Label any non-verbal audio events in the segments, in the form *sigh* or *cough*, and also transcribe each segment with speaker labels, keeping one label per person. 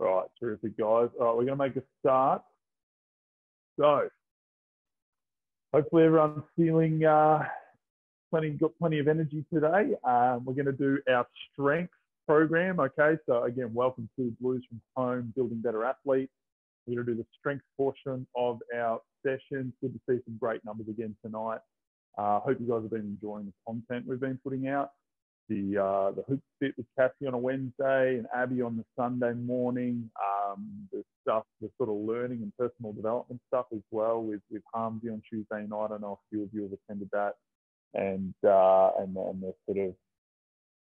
Speaker 1: All right, terrific, guys. All right, we're going to make a start. So, hopefully everyone's feeling uh, plenty, got plenty of energy today. Um, we're going to do our strength program. Okay, so again, welcome to Blues from Home, Building Better Athletes. We're going to do the strength portion of our session. Good to see some great numbers again tonight. I uh, hope you guys have been enjoying the content we've been putting out the uh, the hoop fit with Cassie on a Wednesday and Abby on the Sunday morning. Um, the stuff, the sort of learning and personal development stuff as well with with Harmsy on Tuesday night. I don't know if a few of you have attended that, and uh, and and the sort of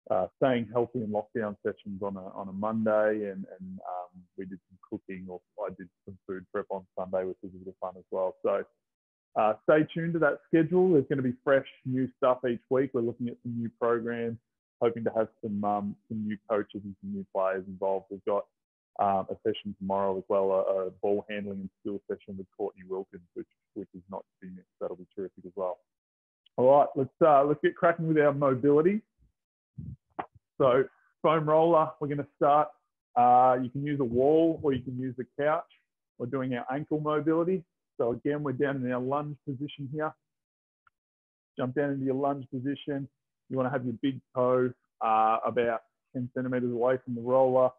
Speaker 1: uh, staying healthy in lockdown sessions on a on a Monday, and and um, we did some cooking, or I did some food prep on Sunday, which was a bit of fun as well. So. Uh, stay tuned to that schedule. There's going to be fresh new stuff each week. We're looking at some new programs hoping to have some um, some new coaches and some new players involved. We've got um, a session tomorrow as well, a, a, ball handling and skill session with Courtney Wilkins, which which is not to be missed. That'll be terrific as well. All right, let's uh, let's get cracking with our mobility. So foam roller, we're going to start. Uh, you can use a wall or you can use a couch. We're doing our ankle mobility. So again, we're down in our lunge position here. Jump down into your lunge position. You want to have your big toe uh, about 10 centimeters away from the roller.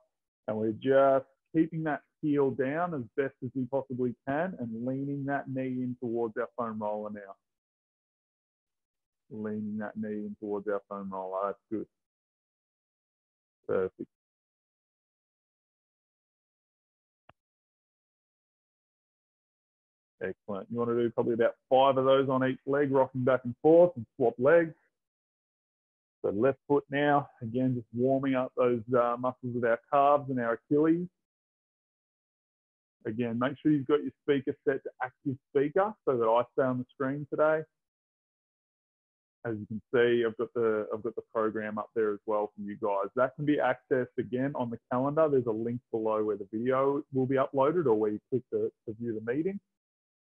Speaker 1: And we're just keeping that heel down as best as we possibly can and leaning that knee in towards our foam roller now. Leaning that knee in towards our foam roller. That's good. Perfect. Excellent. You want to do probably about five of those on each leg, rocking back and forth and swap legs. So left foot now, again, just warming up those uh, muscles of our calves and our Achilles. Again, make sure you've got your speaker set to active speaker so that I stay on the screen today. As you can see, I've got the I've got the program up there as well for you guys. That can be accessed again on the calendar. There's a link below where the video will be uploaded or where you click to, to view the meeting.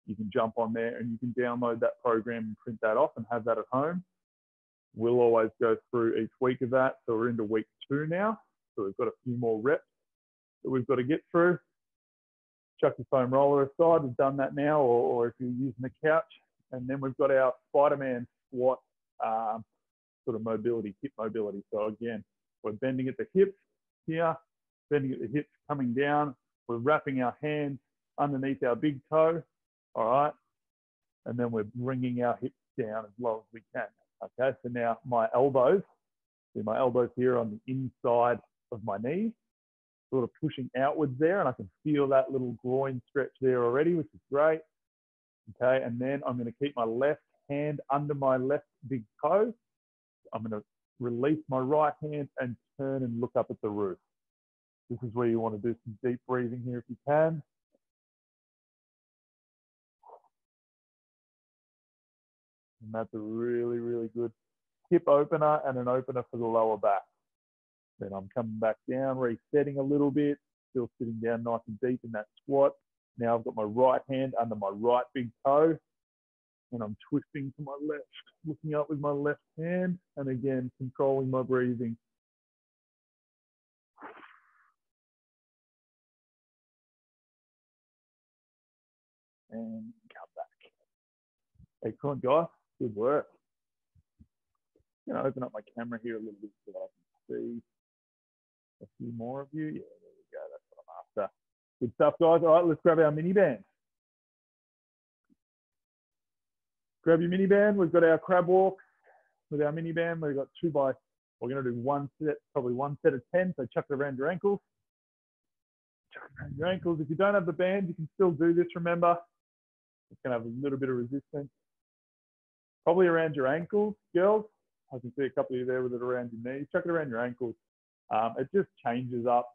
Speaker 1: You can jump on there and you can download that program and print that off and have that at home. We'll always go through each week of that. So we're into week two now. So we've got a few more reps that we've got to get through. Chuck your foam roller aside. We've done that now, or, or if you're using the couch. And then we've got our Spider-Man squat um, sort of mobility, hip mobility. So again, we're bending at the hips here, bending at the hips, coming down. We're wrapping our hands underneath our big toe, all right? And then we're bringing our hips down as low as we can. Okay, so now my elbows, see my elbows here on the inside of my knee, sort of pushing outwards there, and I can feel that little groin stretch there already, which is great. Okay, and then I'm going to keep my left hand under my left big toe. I'm going to release my right hand and turn and look up at the roof. This is where you want to do some deep breathing here if you can. And that's a really, really hip opener and an opener for the lower back. Then I'm coming back down, resetting a little bit, still sitting down nice and deep in that squat. Now I've got my right hand under my right big toe and I'm twisting to my left, looking up with my left hand and again, controlling my breathing. And come back. Excellent, guys. Good work. Going to open up my camera here a little bit so that I can see a few more of you. Yeah, there we go. That's what I'm after. Good stuff, guys. All right, let's grab our mini band. Grab your mini band. We've got our crab walk with our mini band. We've got two by, we're going to do one set, probably one set of 10. So chuck it around your ankles. Chuck around your ankles. If you don't have the band, you can still do this, remember. It's going to have a little bit of resistance probably around your ankles, girls. I can see a couple of you there with it around your knees. Chuck it around your ankles. Um, it just changes up,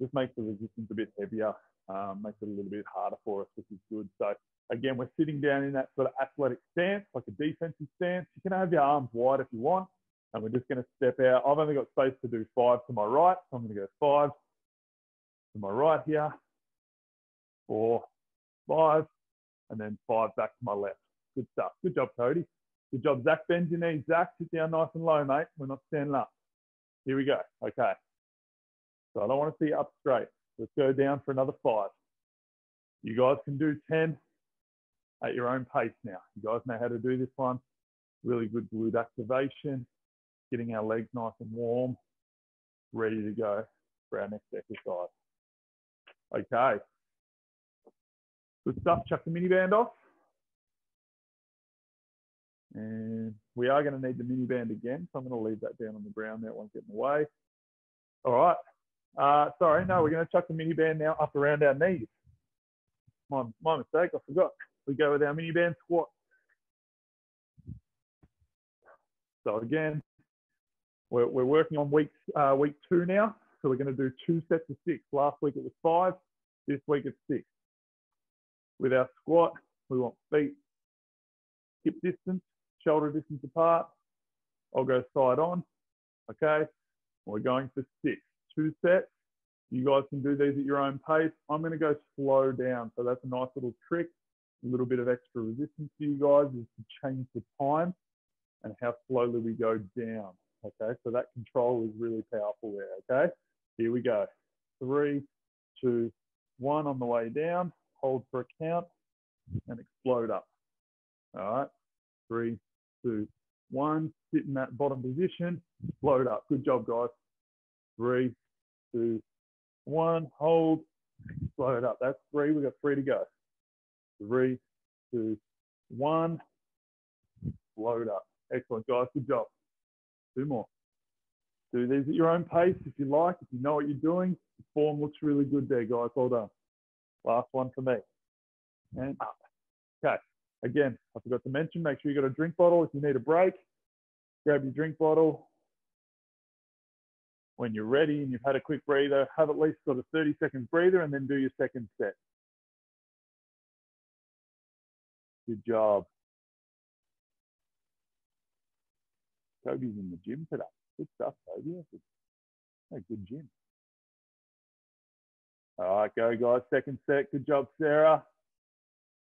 Speaker 1: just makes the resistance a bit heavier, um, makes it a little bit harder for us, which is good. So again, we're sitting down in that sort of athletic stance, like a defensive stance. You can have your arms wide if you want, and we're just going to step out. I've only got space to do five to my right, so I'm going to go five to my right here, four, five, and then five back to my left. Good stuff. Good job, Cody. Good job, Zach. Bend your knees. Zach, sit down nice and low, mate. We're not standing up. Here we go. Okay. So I don't want to see you up straight. Let's go down for another five. You guys can do 10 at your own pace now. You guys know how to do this one. Really good glute activation, getting our legs nice and warm, ready to go for our next exercise. Okay. Good stuff. Chuck the mini band off. And we are going to need the mini band again. So I'm going to leave that down on the ground That won't get in the way. All right. Uh, sorry, no, we're going to chuck the mini band now up around our knees. My, my mistake, I forgot. We go with our mini band squat. So again, we're, we're working on week, uh, week two now. So we're going to do two sets of six. Last week it was five. This week it's six. With our squat, we want feet hip distance, shoulder distance apart. I'll go side on. Okay. We're going for six. Two sets. You guys can do these at your own pace. I'm going to go slow down. So that's a nice little trick. A little bit of extra resistance for you guys is to change the time and how slowly we go down. Okay, so that control is really powerful there. Okay, here we go. Three, two, one on the way down. Hold for a count and explode up. All right, three, two, one. Sit in that bottom position. Explode up. Good job, guys. Three, two, one. Hold. Explode up. That's three. We've got three to go. Three, two, one. Load up. Excellent, guys. Good job. Two more. Do these at your own pace if you like, if you know what you're doing. The form looks really good there, guys. Well done. Last one for me. And up. Okay. Again, I forgot to mention, make sure you got a drink bottle if you need a break. Grab your drink bottle. When you're ready and you've had a quick breather, have at least sort of 30 seconds breather and then do your second set. Good job. Toby's in the gym today. Good stuff, Toby. That's a, good gym. All right, go guys. Second set. Good job, Sarah.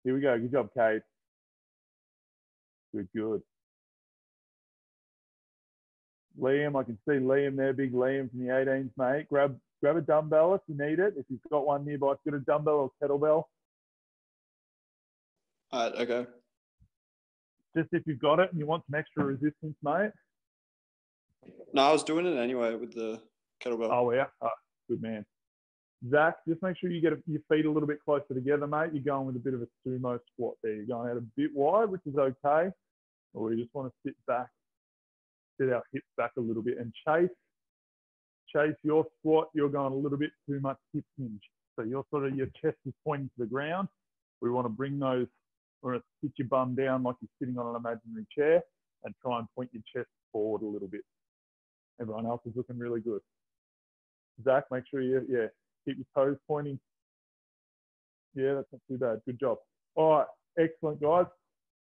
Speaker 1: Here we go. Good job, Kate. Good, good. Liam, I can see Liam there, big Liam from the 18s, mate. Grab grab a dumbbell if you need it. If you've got one nearby, get a dumbbell or kettlebell.
Speaker 2: All right, okay.
Speaker 1: Just if you've got it and you want some extra resistance, mate.
Speaker 2: No, I was doing it anyway with the kettlebell.
Speaker 1: Oh, yeah. Oh, good man. Zach, just make sure you get your feet a little bit closer together, mate. You're going with a bit of a sumo squat there. You're going out a bit wide, which is okay. Or we just want to sit back, sit our hips back a little bit and chase. Chase your squat, you're going a little bit too much hip hinge. So you're sort of, your chest is pointing to the ground. We want to bring those, or sit your bum down like you're sitting on an imaginary chair and try and point your chest forward a little bit. Everyone else is looking really good. Zach, make sure you, yeah, keep your toes pointing. Yeah, that's not too bad. Good job. All right, excellent, guys.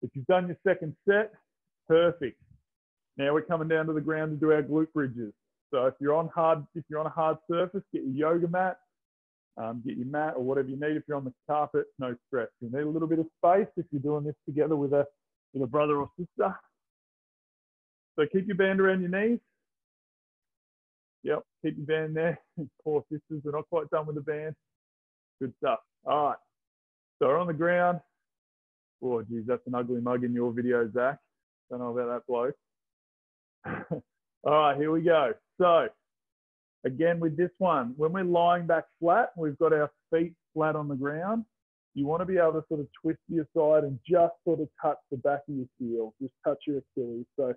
Speaker 1: If you've done your second set, perfect. Now we're coming down to the ground to do our glute bridges. So if you're on hard, if you're on a hard surface, get your yoga mat, um, get your mat or whatever you need. If you're on the carpet, no stress. You need a little bit of space if you're doing this together with a with a brother or sister. So keep your band around your knees. Yep, keep your band there. *laughs* Poor sisters, we're not quite done with the band. Good stuff. All right. So we're on the ground. Oh, geez, that's an ugly mug in your video, Zach. Don't know about that bloke. *laughs* All right, here we go. So again, with this one, when we're lying back flat, we've got our feet flat on the ground. You want to be able to sort of twist your side and just sort of touch the back of your heel, just touch your Achilles. So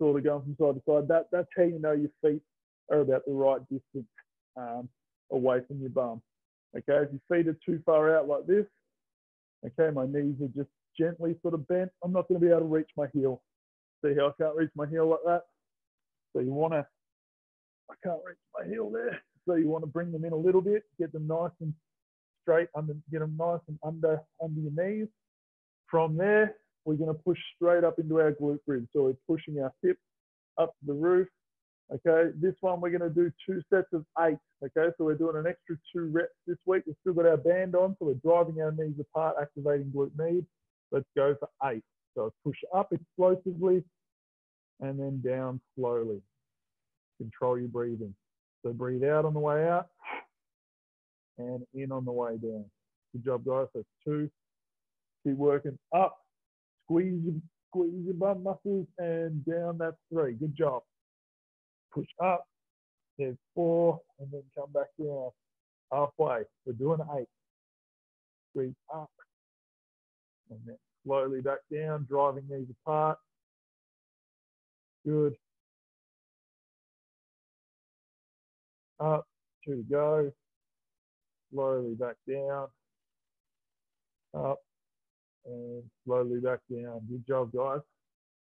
Speaker 1: sort of going from side to side. That, that's how you know your feet are about the right distance um, away from your bum. Okay, if your feet are too far out like this, okay, my knees are just gently sort of bent. I'm not going to be able to reach my heel. See how I can't reach my heel like that? So you want to, I can't reach my heel there. So you want to bring them in a little bit, get them nice and straight, under, get them nice and under, under your knees. From there, we're going to push straight up into our glute bridge. So we're pushing our hips up to the roof, Okay, this one we're going to do two sets of eight. Okay, so we're doing an extra two reps this week. We've still got our band on, so we're driving our knees apart, activating glute med. Let's go for eight. So push up explosively and then down slowly. Control your breathing. So breathe out on the way out and in on the way down. Good job, guys. That's two. Keep working up. Squeeze your, squeeze your bum muscles and down. That's three. Good job. Push up. There's four, and then come back down. Halfway. We're doing eight. Squeeze up. And then slowly back down, driving these apart. Good. Up, two to go. Slowly back down. Up and slowly back down. Good job, guys.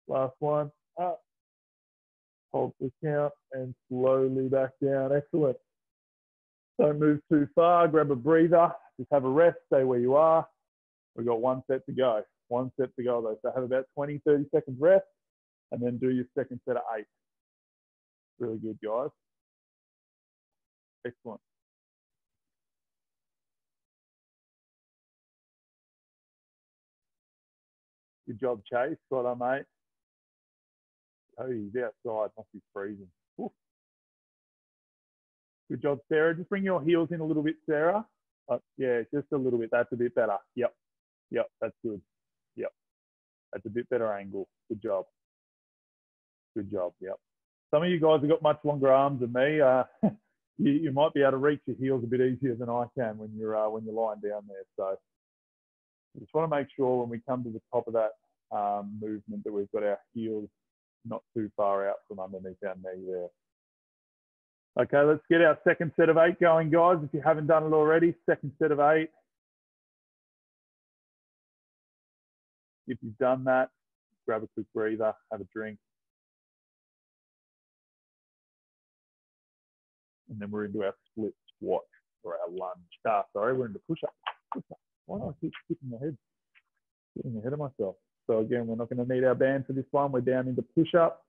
Speaker 1: Last one. Up. Hold the count and slowly back down. Excellent. Don't move too far. Grab a breather. Just have a rest. Stay where you are. We've got one set to go. One set to go though. So have about 20, 30 seconds rest and then do your second set of eight. Really good, guys. Excellent. Good job, Chase. Well done, mate. Oh, he's outside. Must be freezing. Oof. Good job, Sarah. Just bring your heels in a little bit, Sarah. Uh, yeah, just a little bit. That's a bit better. Yep. Yep, that's good. Yep. That's a bit better angle. Good job. Good job. Yep. Some of you guys have got much longer arms than me. Uh, *laughs* you, you, might be able to reach your heels a bit easier than I can when you're uh, when you're lying down there. So just want to make sure when we come to the top of that um, movement that we've got our heels not too far out from underneath our knee there. Okay, let's get our second set of eight going, guys. If you haven't done it already, second set of eight. If you've done that, grab a quick breather, have a drink. And then we're into our split squat or our lunge. Ah, sorry, we're into push up. Push up. Why do I keep skipping ahead? Getting ahead of myself. So again, we're not going to need our band for this one. We're down into push up.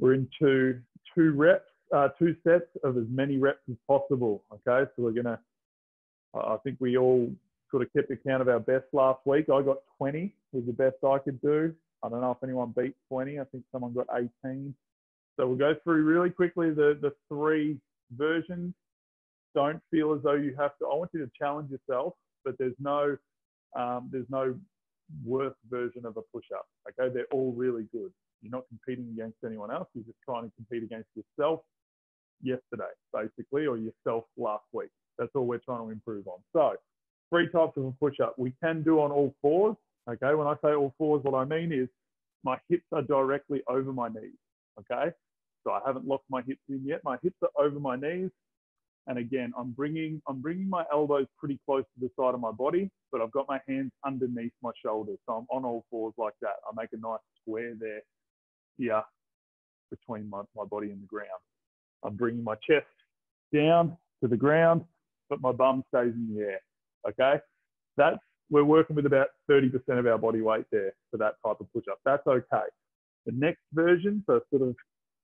Speaker 1: We're into two reps, uh, two sets of as many reps as possible. Okay, so we're going to, I think we all sort of kept account of our best last week. I got 20 was the best I could do. I don't know if anyone beat 20. I think someone got 18. So we'll go through really quickly the, the three versions. Don't feel as though you have to. I want you to challenge yourself, but there's no um, there's no worse version of a push-up. Okay, they're all really good. You're not competing against anyone else. You're just trying to compete against yourself yesterday, basically, or yourself last week. That's all we're trying to improve on. So, three types of a push-up. We can do on all fours. Okay, when I say all fours, what I mean is my hips are directly over my knees. Okay, so I haven't locked my hips in yet. My hips are over my knees. And again, I'm bringing, I'm bringing my elbows pretty close to the side of my body, but I've got my hands underneath my shoulders. So I'm on all fours like that. I make a nice square there, here, between my, my body and the ground. I'm bringing my chest down to the ground, but my bum stays in the air. Okay. That's, we're working with about 30% of our body weight there for that type of push up. That's okay. The next version, so sort of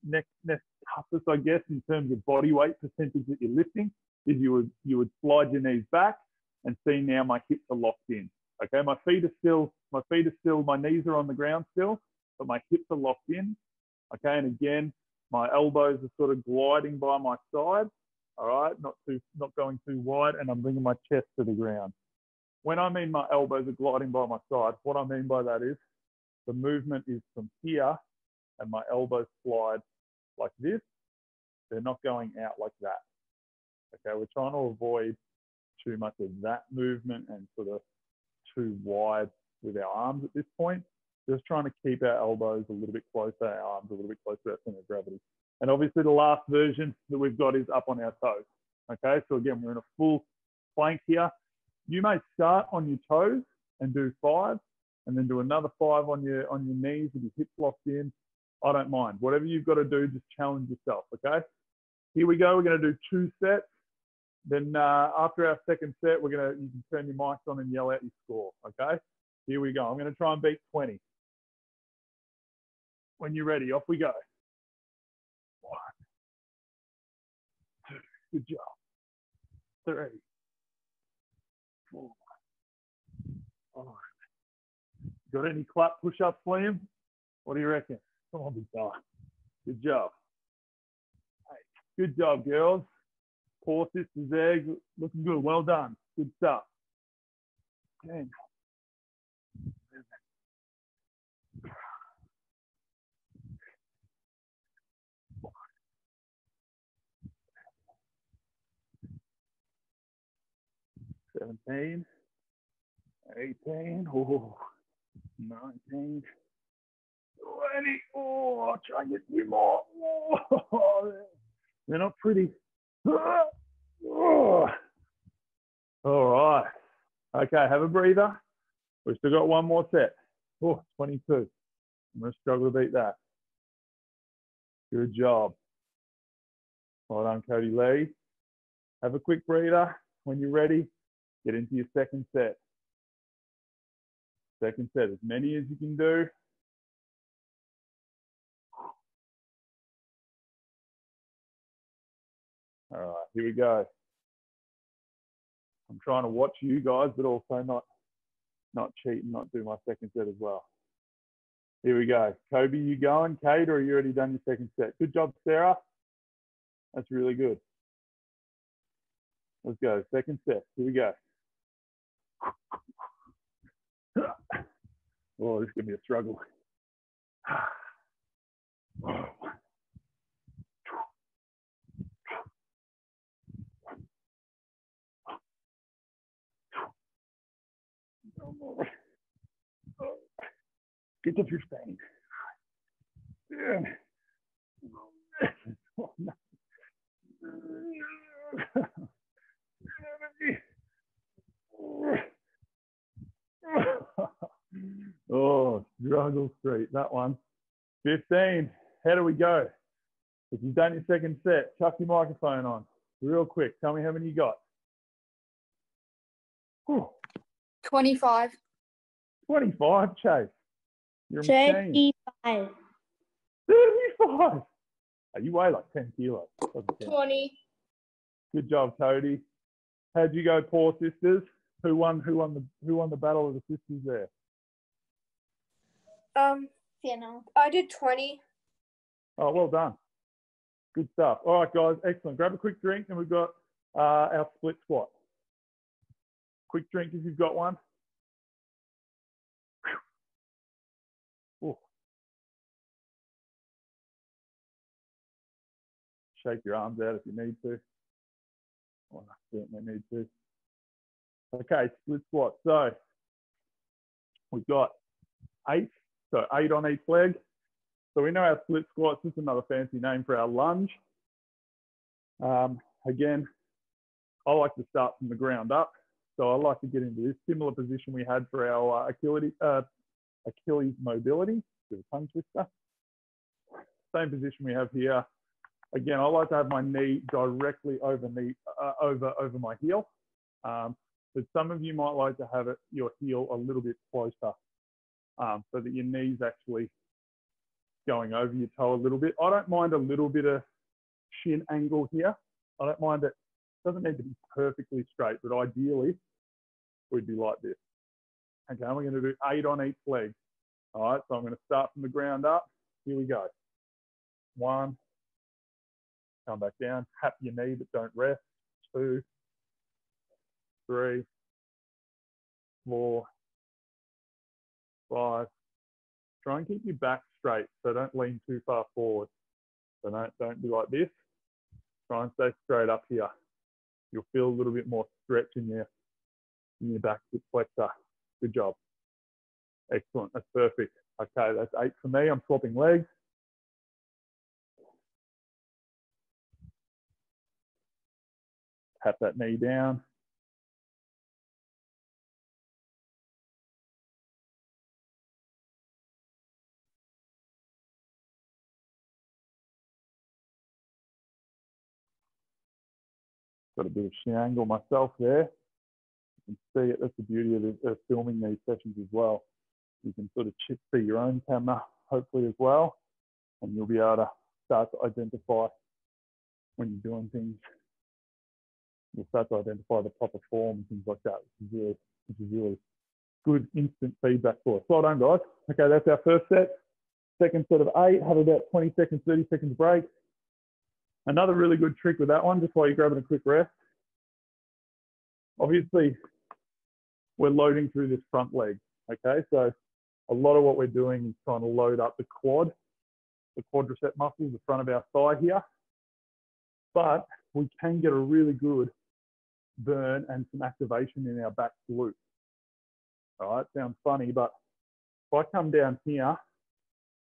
Speaker 1: next next toughest, I guess, in terms of body weight percentage that you're lifting, is you would you would slide your knees back and see now my hips are locked in. Okay, my feet are still my feet are still my knees are on the ground still, but my hips are locked in. Okay, and again, my elbows are sort of gliding by my side. All right, not too not going too wide, and I'm bringing my chest to the ground. When I mean my elbows are gliding by my side, what I mean by that is the movement is from here and my elbows slide like this. They're not going out like that. Okay, we're trying to avoid too much of that movement and sort of too wide with our arms at this point. Just trying to keep our elbows a little bit closer, our arms a little bit closer to our center of gravity. And obviously the last version that we've got is up on our toes. Okay, so again, we're in a full plank here. You may start on your toes and do five, and then do another five on your on your knees with your hips locked in, I don't mind. Whatever you've got to do, just challenge yourself, okay? Here we go. We're going to do two sets. Then uh, after our second set, we're going to, you can turn your mics on and yell out your score, okay? Here we go. I'm going to try and beat 20. When you're ready, off we go. Good job. Three, four. Four, five. Got any clap push-ups, Liam? What do you reckon? Come on, big fella. Good job. Good job, girls. Poor sisters there, looking good. Well done. Good stuff. Okay. Seventeen, eighteen, oh, 19, 20. Oh, try and get few more. Oh, they're not pretty. Oh. All right. Okay, have a breather. We've still got one more set. Oh, 22. I'm going to struggle to beat that. Good job. Well done, Cody Lee. Have a quick breather. When you're ready, get into your second set. Second set, as many as you can do. All right, here we go. I'm trying to watch you guys, but also not not cheat and not do my second set as well. Here we go. Kobe, you going? Kate, or you already done your second set? Good job, Sarah. That's really good. Let's go. Second set. Here we go. *sighs* Oh, this is to be a struggle. *sighs* Get to 15. Yeah. *laughs* oh, struggle street, that one. 15. How do we go? If you've done your second set, chuck your microphone on real quick. Tell me how many you got. Whew.
Speaker 3: 25.
Speaker 1: 25, Chase. You're
Speaker 4: 35.
Speaker 1: 35. Oh, you weigh like 10 kilos.
Speaker 3: 20.
Speaker 1: Good job, Cody. How'd you go, poor sisters? Who won? Who won the? Who won the battle of the sisters there?
Speaker 3: Um. I did 20.
Speaker 1: Oh, well done. Good stuff. All right, guys, excellent. Grab a quick drink, and we've got uh, our split squat. Quick drink if you've got one. Shake your arms out if you need to. Well, I certainly need to. Okay, split squat. So we've got eight, so eight on each leg. So we know our split squats. Is another fancy name for our lunge. Um, again, I like to start from the ground up. So I like to get into this similar position we had for our uh, Achilles, uh, Achilles mobility, tongue twister. Same position we have here. Again, I like to have my knee directly over knee, uh, over over my heel. Um, but some of you might like to have it your heel a little bit closer, um, so that your knee's actually going over your toe a little bit. I don't mind a little bit of shin angle here. I don't mind it. Doesn't need to be perfectly straight, but ideally we'd be like this. Okay, we're going to do eight on each leg. All right, so I'm going to start from the ground up. Here we go. One, come back down, tap your knee, but don't rest. Two, three, four, five. Try and keep your back straight, so don't lean too far forward. So don't, don't be like this. Try and stay straight up here. You'll feel a little bit more stretch in your, in your back hip flexor. Good job. Excellent. That's perfect. Okay, that's eight for me. I'm swapping legs. Tap that knee down. Got a bit of shin myself there. You can see it. That's the beauty of, of filming these sessions as well. You can sort of chip see your own camera, hopefully as well, and you'll be able to start to identify when you're doing things. You'll start to identify the proper form and things like that, which is really, which is really good instant feedback for us. Well done, guys. Okay, that's our first set. Second set of eight. Have about 20 seconds, 30 seconds break. Another really good trick with that one, just while you're grabbing a quick rest. Obviously, we're loading through this front leg, okay? So a lot of what we're doing is trying to load up the quad, the quadricep muscles, the front of our thigh here. But we can get a really good burn and some activation in our back glute. All right, sounds funny, but if I come down here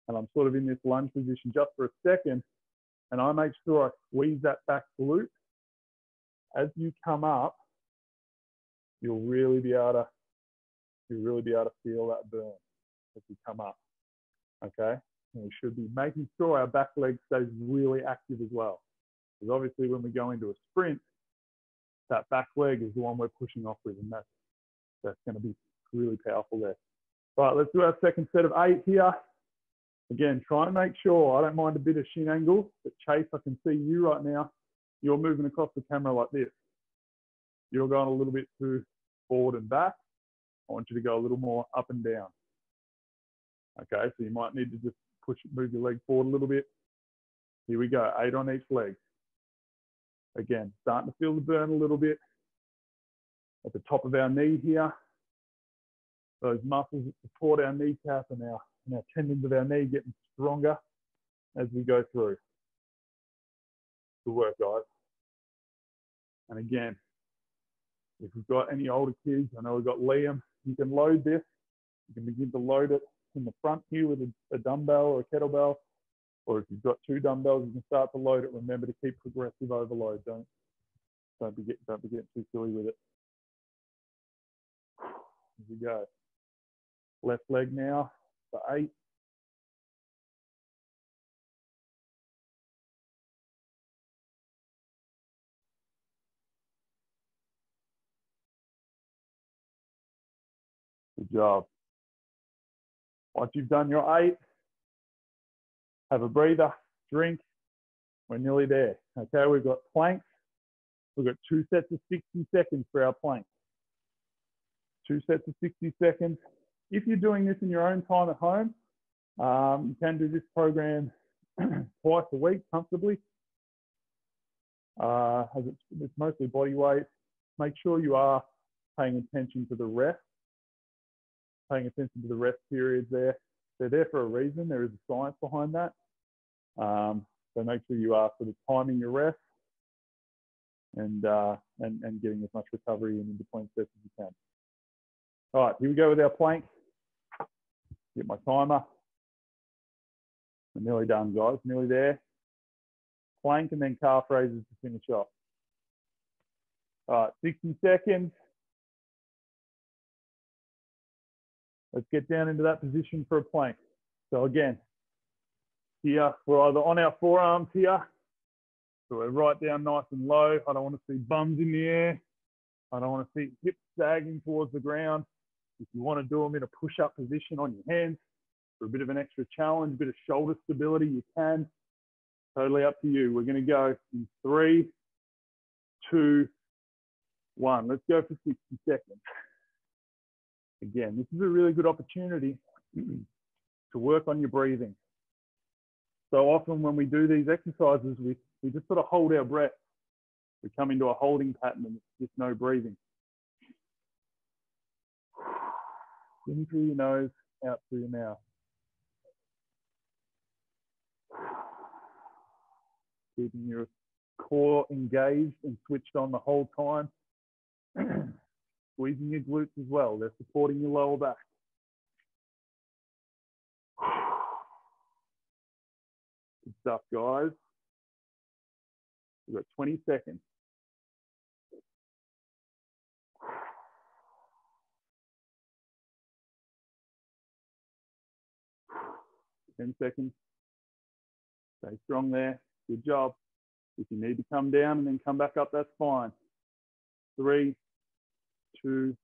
Speaker 1: and I'm sort of in this lunge position just for a second, and I make sure I squeeze that back glute, as you come up, you'll really be able to, you'll really be able to feel that burn as you come up. Okay, and we should be making sure our back leg stays really active as well. Because obviously when we go into a sprint, that back leg is the one we're pushing off with, and that's that's going to be really powerful there. All right, let's do our second set of eight here. Again, try and make sure, I don't mind a bit of shin angle, but Chase, I can see you right now. You're moving across the camera like this. You're going a little bit too forward and back. I want you to go a little more up and down. Okay, so you might need to just push, move your leg forward a little bit. Here we go, eight on each leg. Again, starting to feel the burn a little bit at the top of our knee here. Those muscles that support our kneecap and our, and our tendons of our knee getting stronger as we go through. Good work, guys. And again, if we've got any older kids, I know we've got Liam, you can load this. You can begin to load it in the front here with a, a dumbbell or a kettlebell or if you've got two dumbbells, you can start to load it. Remember to keep progressive overload. Don't don't be getting don't be getting too silly with it. Here we go. Left leg now eight. Good job. Once you've done your eight, have a breather, drink. We're nearly there. Okay, we've got planks. We've got two sets of 60 seconds for our planks. Two sets of 60 seconds. If you're doing this in your own time at home, um, you can do this program *clears throat* twice a week comfortably. Uh, it's, it's mostly body weight. Make sure you are paying attention to the rest, paying attention to the rest periods there. They're there for a reason. There is a science behind that. Um, so make sure you are sort of timing your rest and, uh, and, and getting as much recovery in between as you can. All right, here we go with our plank. Get my timer. We're nearly done, guys. Nearly there. Plank and then calf raises to finish off. All right, 60 seconds. Let's get down into that position for a plank. So again, here, we're either on our forearms here, so we're right down nice and low. I don't want to see bums in the air. I don't want to see hips sagging towards the ground. If you want to do them in a push-up position on your hands for a bit of an extra challenge, a bit of shoulder stability, you can. Totally up to you. We're going to go in three, two, one. Let's go for 60 seconds. Again, this is a really good opportunity to work on your breathing. So often when we do these exercises, we, we just sort of hold our breath. We come into a holding pattern and it's just no breathing. In through your nose, out through your mouth. Keeping your core engaged and switched on the whole time. *clears throat* Squeezing your glutes as well. They're supporting your lower back. *sighs* Good stuff, guys. We've got 20 seconds. Ten seconds. Stay strong there. Good job. If you need to come down and then come back up, that's fine. Three, two,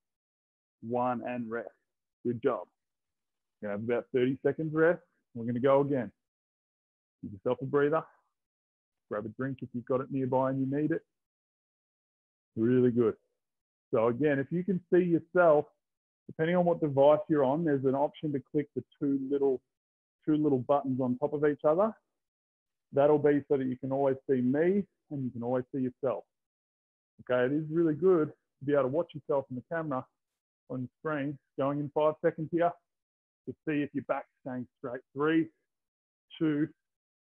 Speaker 1: one, and rest. Good job. You're gonna have about 30 seconds rest. We're gonna go again. Give yourself a breather. Grab a drink if you've got it nearby and you need it. Really good. So again, if you can see yourself, depending on what device you're on, there's an option to click the two little two little buttons on top of each other. That'll be so that you can always see me and you can always see yourself. Okay, it is really good to be able to watch yourself in the camera on the screen. Going in five seconds here to see if your back's staying straight. Three, two,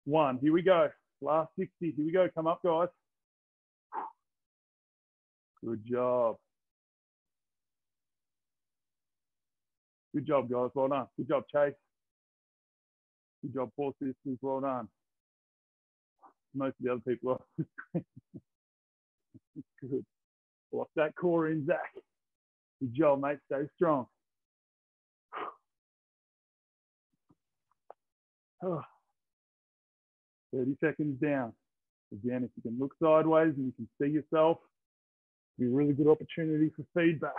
Speaker 1: one. Here we go. Last 60. Here we go. Come up, guys. Good job. Good job, guys. Well done. Good job, Chase. Good job, Four Sisters. Well done. Most of the other people are. *laughs* Good. Lock that core in, Zach. Good job, mate. Stay strong. Oh. *sighs* 30 seconds down. Again, if you can look sideways and you can see yourself, be a really good opportunity for feedback.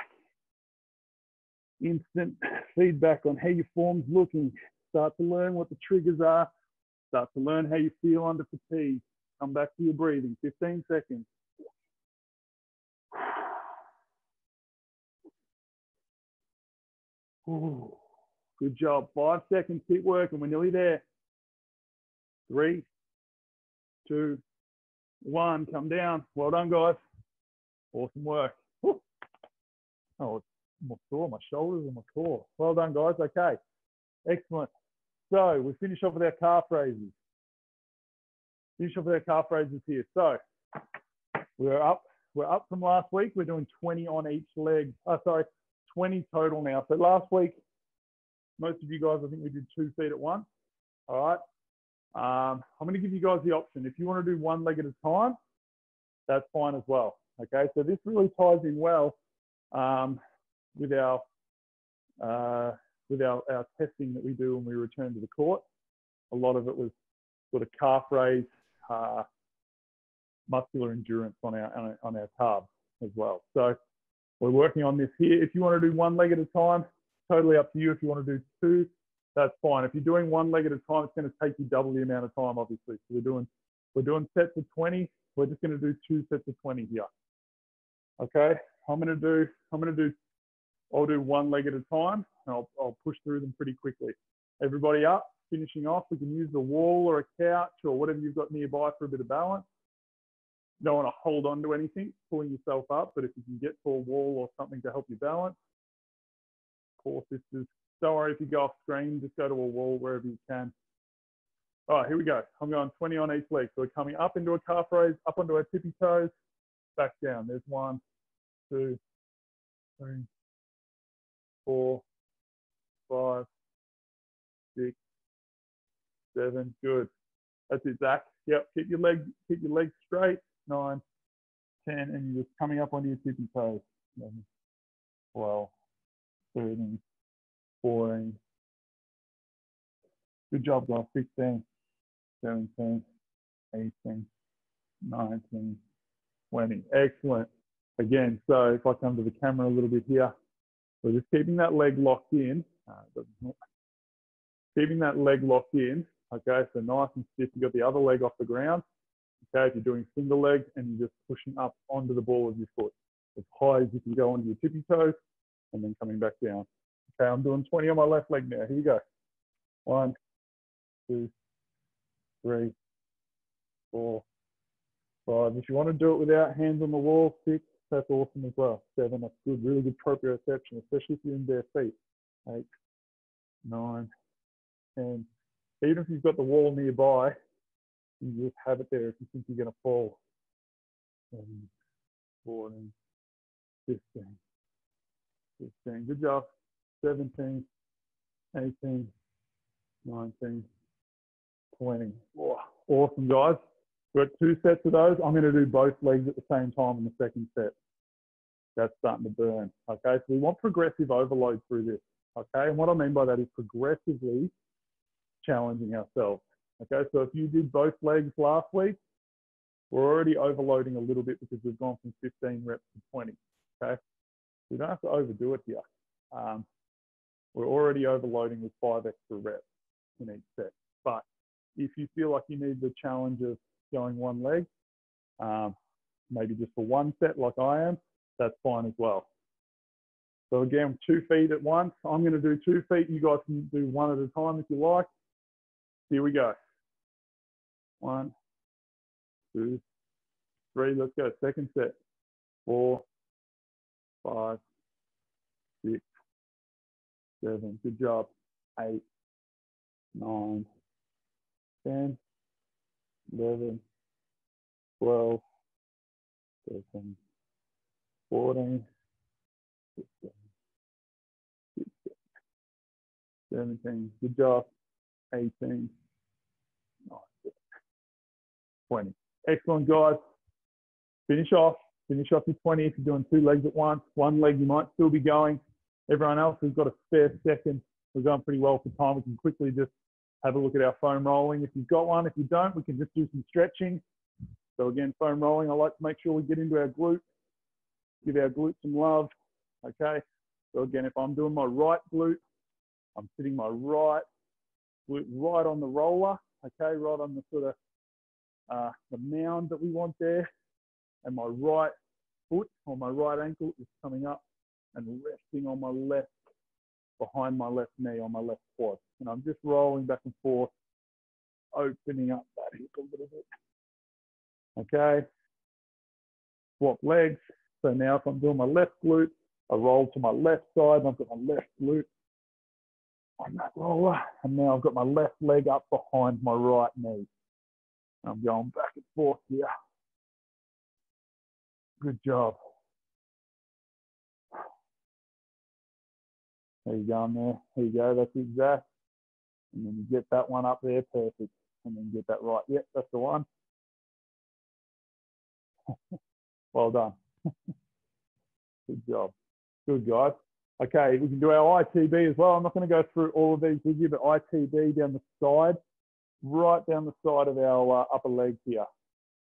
Speaker 1: Instant feedback on how your form's looking. Start to learn what the triggers are. Start to learn how you feel under fatigue. Come back to your breathing. 15 seconds. Ooh, good job. Five seconds. Keep working. We're nearly there. Three, two, one. Come down. Well done, guys. Awesome work. Oh, my core, my shoulders and my core. Well done, guys. Okay. Excellent. So we finish off with our calf raises. Finish off with our calf raises here. So we're up. We're up from last week. We're doing 20 on each leg. Oh, sorry, 20 total now. So last week, most of you guys, I think we did two feet at once. All right. Um, I'm going to give you guys the option. If you want to do one leg at a time, that's fine as well. Okay, so this really ties in well um, with our uh, with our, our testing that we do when we return to the court. A lot of it was sort of calf raise, uh, muscular endurance on our on our tab as well. So we're working on this here. If you want to do one leg at a time, totally up to you. If you want to do two, that's fine. If you're doing one leg at a time, it's going to take you double the amount of time, obviously. So we're doing we're doing sets of 20. We're just going to do two sets of 20 here. Okay, I'm going to do I'm going to do I'll do one leg at a time. I'll, I'll push through them pretty quickly. Everybody up, finishing off. We can use the wall or a couch or whatever you've got nearby for a bit of balance. don't want to hold on to anything, pulling yourself up, but if you can get to a wall or something to help you balance, core sisters. Don't worry if you go off screen, just go to a wall wherever you can. All right, here we go. I'm going 20 on each leg. So we're coming up into a calf raise, up onto our tippy toes, back down. There's one, two, three, four, five, six, seven. Good. That's it, Zach. Yep. Keep your leg, keep your legs straight. Nine, ten, and you're just coming up onto your tippy toes. 11, 12, 13, 14. Good job, guys. 16, 17, 18, 19, 20. Excellent. Again, so if I come to the camera a little bit here, we're just keeping that leg locked in. Uh, keeping that leg locked in. Okay, so nice and stiff. you've got the other leg off the ground. Okay, if you're doing single leg and you're just pushing up onto the ball of your foot as high as you can go onto your tippy toes and then coming back down. Okay, I'm doing 20 on my left leg now. Here you go. One, two, three, four, five. If you want to do it without hands on the wall, six, that's awesome as well. Seven, that's good, really good proprioception, especially if you're in bare feet. Eight, nine, ten. Even if you've got the wall nearby, you just have it there if you think you're going to fall. 14, 15, 15. Good job. 17, 18, 19, 20. Oh, awesome, guys. We've got two sets of those. I'm going to do both legs at the same time in the second set. That's starting to burn. Okay, so we want progressive overload through this. Okay, and what I mean by that is progressively challenging ourselves. Okay, so if you did both legs last week, we're already overloading a little bit because we've gone from 15 reps to 20. Okay, we don't have to overdo it here. Um, we're already overloading with five extra reps in each set. But if you feel like you need the challenge of going one leg, um, maybe just for one set like I am, that's fine as well. So again, two feet at once. I'm going to do two feet. You guys can do one at a time if you like. Here we go. One, two, three. Let's go. Second set. Four, five, six, seven. Good job. Eight, nine, ten, eleven, twelve, thirteen, fourteen, sixteen, sixteen, seventeen. Good job. Eighteen, 20. Excellent, guys. Finish off. Finish off your 20 if you're doing two legs at once. One leg you might still be going. Everyone else has got a spare second. We're going pretty well for time. We can quickly just have a look at our foam rolling. If you've got one, if you don't, we can just do some stretching. So again, foam rolling, I like to make sure we get into our glute, give our glute some love. Okay. So again, if I'm doing my right glute, I'm sitting my right glute right on the roller. Okay, right on the sort of uh, the mound that we want there, and my right foot or my right ankle is coming up and resting on my left, behind my left knee on my left quad. And I'm just rolling back and forth, opening up that hip a little bit. Okay. Swap legs. So now if I'm doing my left glute, I roll to my left side and I've got my left glute on that roller. And now I've got my left leg up behind my right knee. I'm going back and forth here. Good job. There you go, there. There you go. That's exact. And then you get that one up there, perfect. And then get that right. Yep, that's the one. *laughs* well done. *laughs* Good job. Good, guys. Okay, we can do our ITB as well. I'm not going to go through all of these with you, but ITB down the side right down the side of our uh, upper leg here.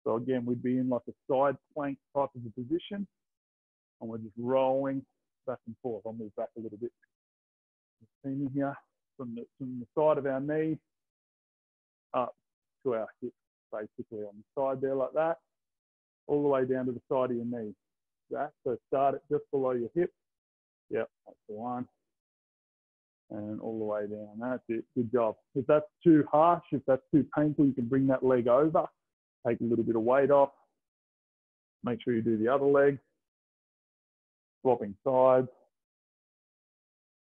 Speaker 1: So again, we'd be in like a side plank type of a position, and we're just rolling back and forth. I'll move back a little bit. See me here from the, from the side of our knee up to our hip, basically on the side there like that, all the way down to the side of your knee. That so start it just below your hip. Yep, that's the one and all the way down. That's it. Good job. If that's too harsh, if that's too painful, you can bring that leg over, take a little bit of weight off. Make sure you do the other leg. Swapping sides.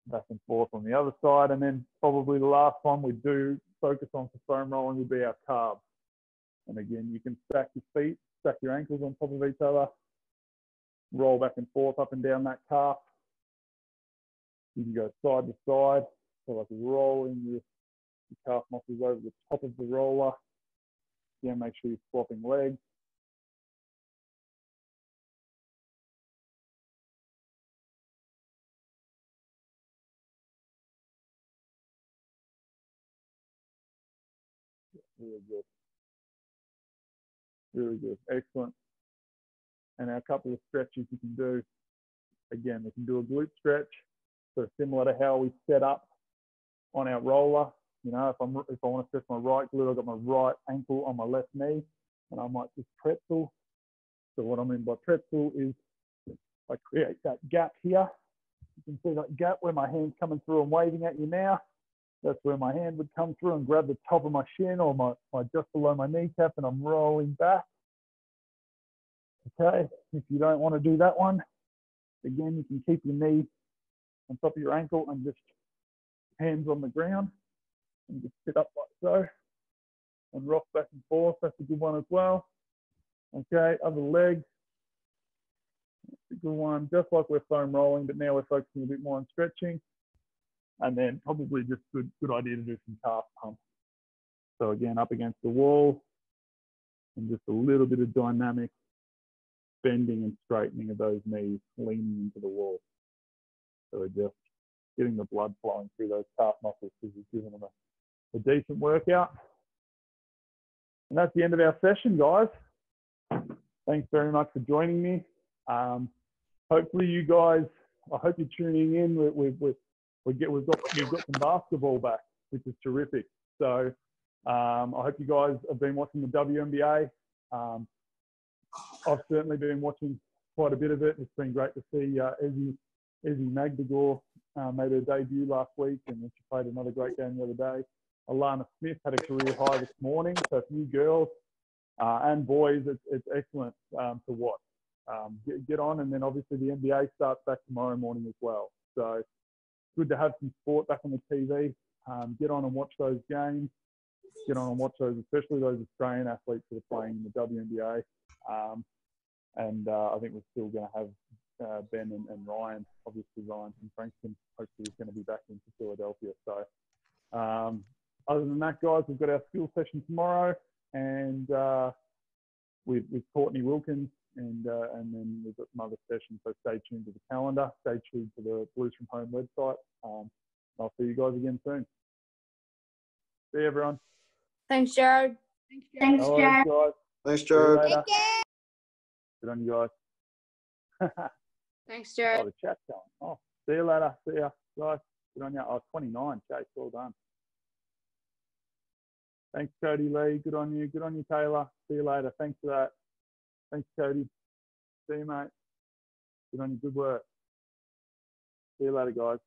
Speaker 1: Back and forth on the other side. And then probably the last one we do focus on for foam rolling would be our calves. And again, you can stack your feet, stack your ankles on top of each other, roll back and forth up and down that calf you can go side to side, so like rolling your, your calf muscles over the top of the roller. Again, make sure you're swapping legs. Really good. Really good. Excellent. And our couple of stretches you can do. Again, we can do a glute stretch of similar to how we set up on our roller. You know, if I'm if I want to stretch my right glute, I've got my right ankle on my left knee, and I might just pretzel. So what I mean by pretzel is I create that gap here. You can see that gap where my hand's coming through and waving at you now. That's where my hand would come through and grab the top of my shin or my, my just below my kneecap and I'm rolling back. Okay, if you don't want to do that one, again, you can keep your knee on top of your ankle and just hands on the ground and just sit up like so and rock back and forth. That's a good one as well. Okay, other leg. That's a good one. Just like we're foam rolling, but now we're focusing a bit more on stretching. And then probably just good, good idea to do some calf pump. So again, up against the wall and just a little bit of dynamic bending and straightening of those knees, leaning into the wall. So we're just getting the blood flowing through those calf muscles because we've given them a, a decent workout. And that's the end of our session, guys. Thanks very much for joining me. Um, hopefully, you guys, I hope you're tuning in. We, we, we, we get, we've, got, we've got some basketball back, which is terrific. So um, I hope you guys have been watching the WNBA. Um, I've certainly been watching quite a bit of it. It's been great to see uh, Ezi Magbegor uh, made her debut last week, and then she played another great game the other day. Alanna Smith had a career high this morning. So for you girls uh, and boys, it's, it's excellent um, to watch. Um, get, get on, and then obviously the NBA starts back tomorrow morning as well. So good to have some sport back on the TV. Um, get on and watch those games. Get on and watch those, especially those Australian athletes that are playing in the WNBA. Um, and uh, I think we're still going to have uh, Ben and, and, Ryan. Obviously, Ryan from Frankston hopefully is going to be back into Philadelphia. So, um, other than that, guys, we've got our skill session tomorrow, and uh, with, with Courtney Wilkins, and uh, and then we've got some other sessions. So stay tuned to the calendar. Stay tuned to the Blues from Home website. Um, I'll see you guys again soon. See you, everyone.
Speaker 3: Thanks, Jared.
Speaker 4: Thanks, Jared.
Speaker 1: Guys.
Speaker 2: Thanks, Jared.
Speaker 1: Good on you guys.
Speaker 3: Thanks,
Speaker 1: oh,
Speaker 3: Jared.
Speaker 1: the chat's going. Oh, see you later. See ya, guys. Good on you. Oh, 29, Chase. Well done. Thanks, Cody Lee. Good on you. Good on you, Taylor. See you later. Thanks for that. Thanks, Cody. See you, mate. Good on you. Good work. See you later, guys.